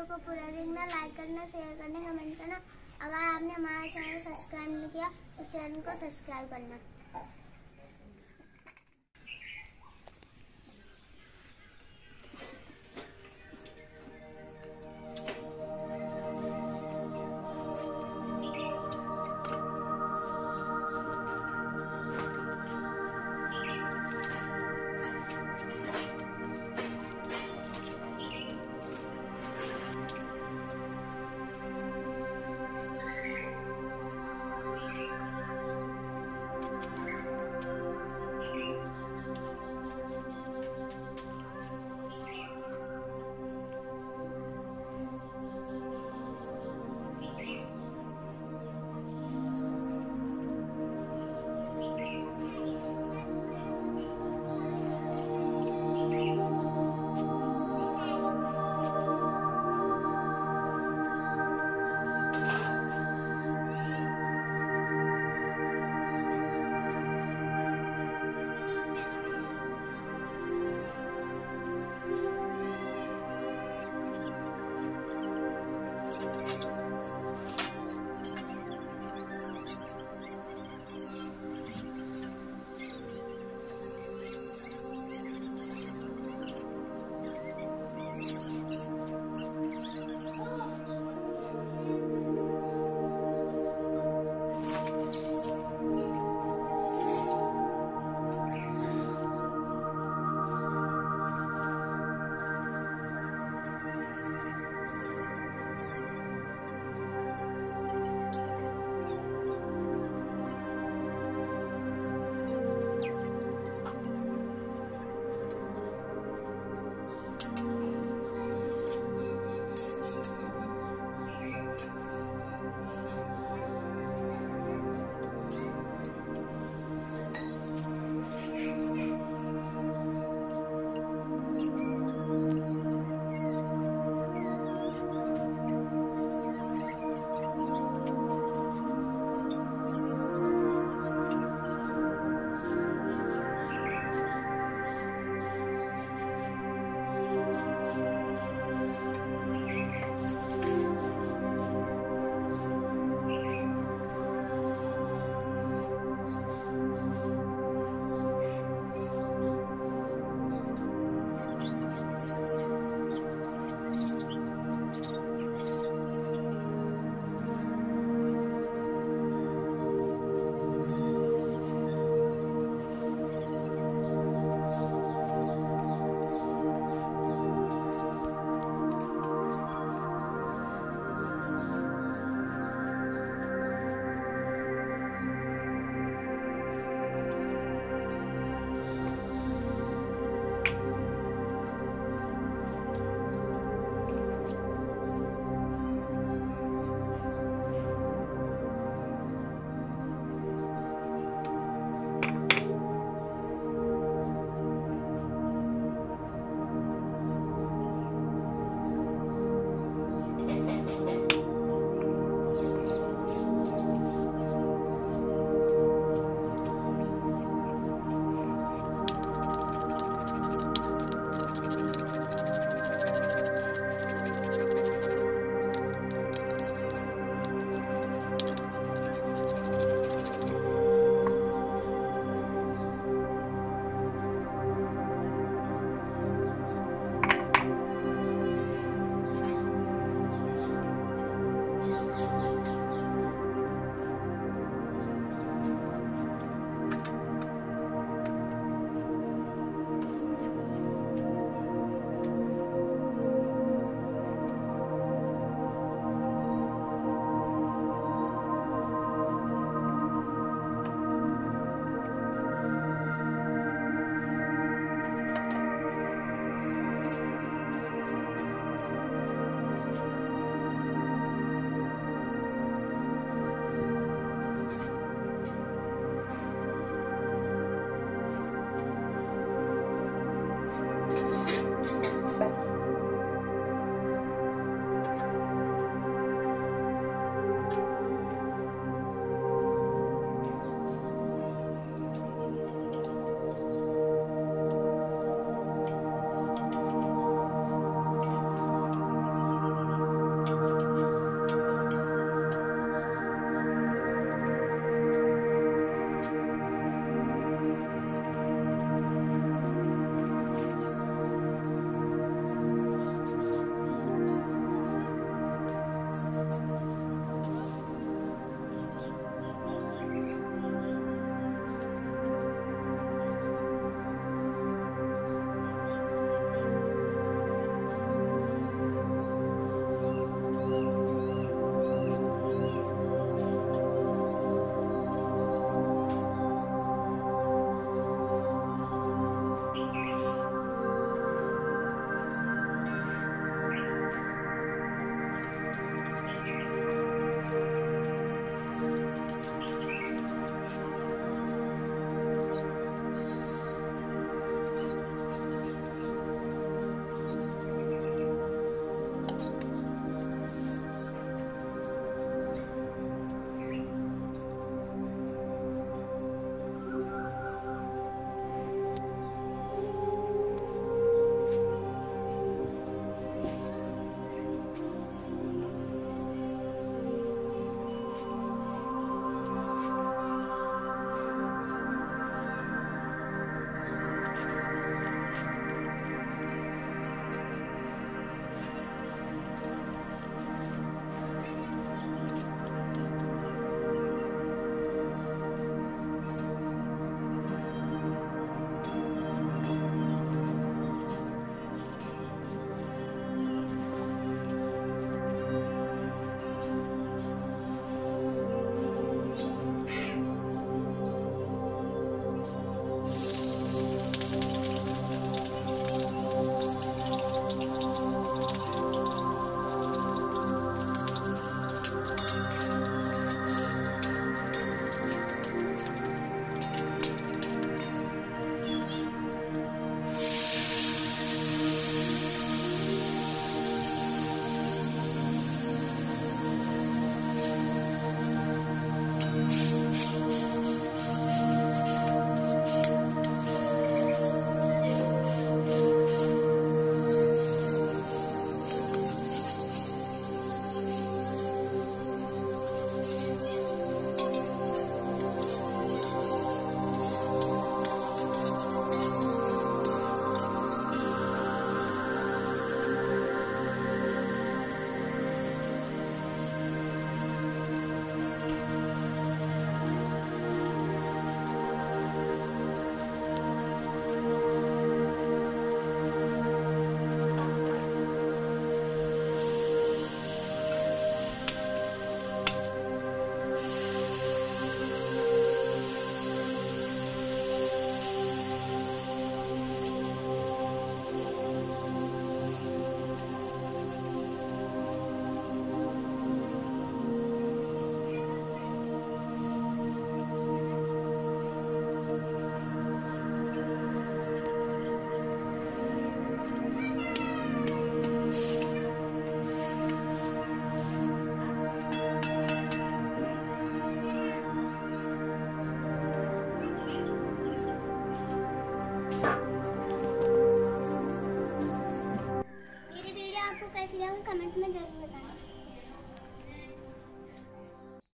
Video को पूरा देखना लाइक करना शेयर करना कमेंट करना। अगर आपने हमारा चैनल सब्सक्राइब नहीं किया तो चैनल को सब्सक्राइब करना। bạn